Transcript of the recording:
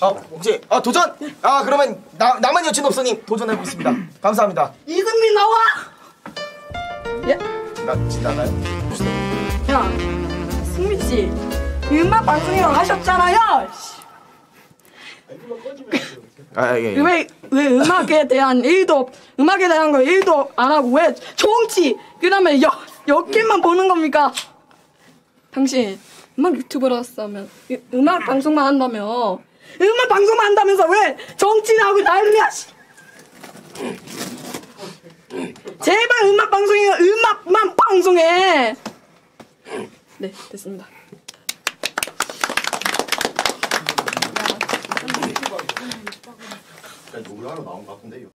아, 혹시 아 도전? 아 그러면 나 남은 여친 없으니 도전해 보겠습니다. 감사합니다. 이승민 나와! 야, 나 진짜 나요? 야, 승민 씨, 음악 방송이라고 하셨잖아요. 씨. 아 예. 예. 왜, 왜 음악에 대한 일도, 없- 음악에 대한 거 일도 안 하고 왜 정치, 그 다음에 여, 여기만 보는 겁니까? 당신, 음악 유튜버라면, 음악 방송만 한다며. 음악 방송만 한다면서 왜 정치를 하고 난리야, 씨. 제발 음악 방송이면 음악만 방송해. 네, 됐습니다. 노래 하러 나온 것 같은데요.